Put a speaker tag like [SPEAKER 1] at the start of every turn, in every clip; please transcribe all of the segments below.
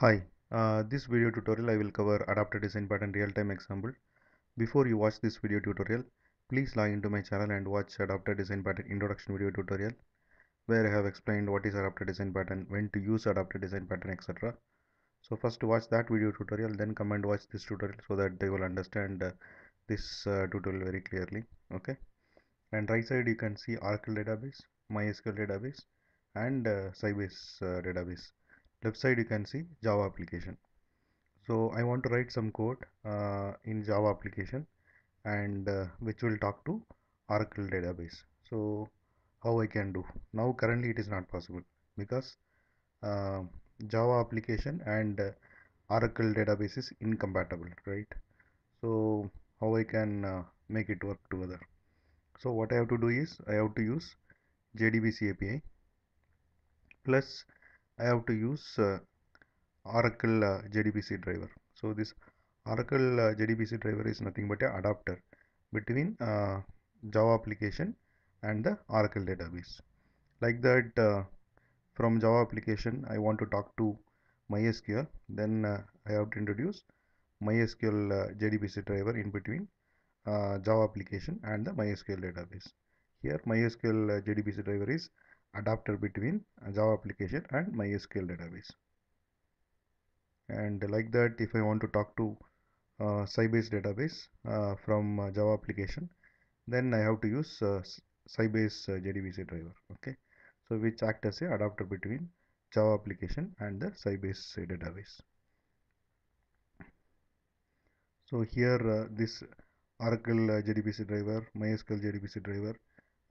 [SPEAKER 1] Hi, uh, this video tutorial I will cover adapter design pattern real-time example. Before you watch this video tutorial, please log into my channel and watch adapter design pattern introduction video tutorial where I have explained what is adapter design pattern, when to use adapter design pattern etc. So first watch that video tutorial then come and watch this tutorial so that they will understand uh, this uh, tutorial very clearly. Okay. And right side you can see Oracle database, MySQL database and uh, Sybase uh, database left side you can see java application. So i want to write some code uh, in java application and uh, which will talk to oracle database. So how i can do? Now currently it is not possible because uh, java application and oracle database is incompatible right? So how i can uh, make it work together? So what i have to do is i have to use jdbc api plus I have to use uh, Oracle uh, JDBC driver. So this Oracle uh, JDBC driver is nothing but a adapter between uh, Java application and the Oracle database. Like that uh, from Java application I want to talk to MySQL then uh, I have to introduce MySQL JDBC driver in between Java application and the MySQL database. Here MySQL JDBC driver is adapter between Java application and MySQL database. And like that, if I want to talk to uh, Sybase database uh, from uh, Java application, then I have to use uh, Sybase uh, JDBC driver. Okay, so which act as a adapter between Java application and the Sybase database. So here uh, this Oracle uh, JDBC driver, MySQL JDBC driver,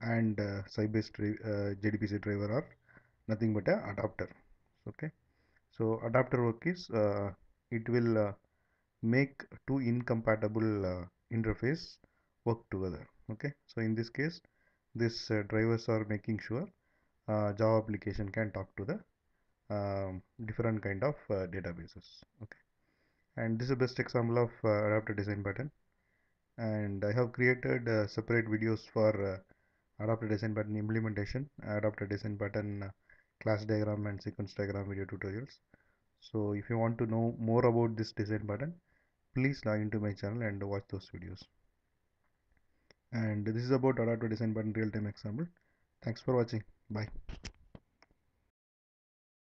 [SPEAKER 1] and uh, Sybase uh, JDBC driver are nothing but a adapter okay? So adapter work is uh, it will uh, make two incompatible uh, interface work together okay? So in this case this uh, drivers are making sure uh, Java application can talk to the um, different kind of databases okay? And this is the best example of adapter design pattern and I have created separate videos for adapter design pattern implementation, adapter design pattern uh, class diagram and sequence diagram video tutorials. So if you want to know more about this design pattern, please log into my channel and watch those videos. And this is about adapter design pattern real-time example. Thanks for watching. Bye.